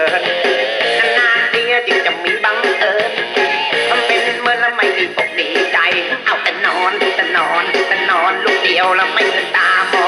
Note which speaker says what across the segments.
Speaker 1: ินนานๆเดียจึงจะมีบังเอิญทำเป็นเมื่อแล้วไม่ดีปกดีใจ เอาแต่นอนแต่นอนแต่นอนลูกเดียวแล้วไม่เดินตามอง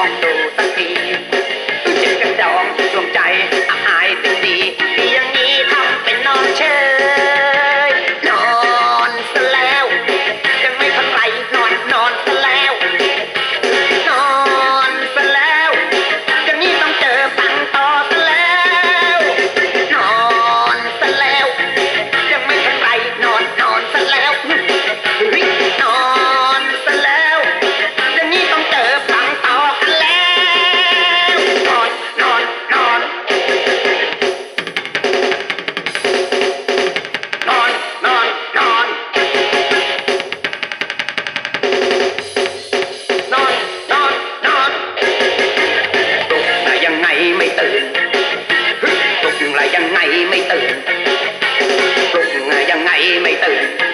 Speaker 1: ยังไงไม่ตื่นปลุกยังไงไม่ตื่น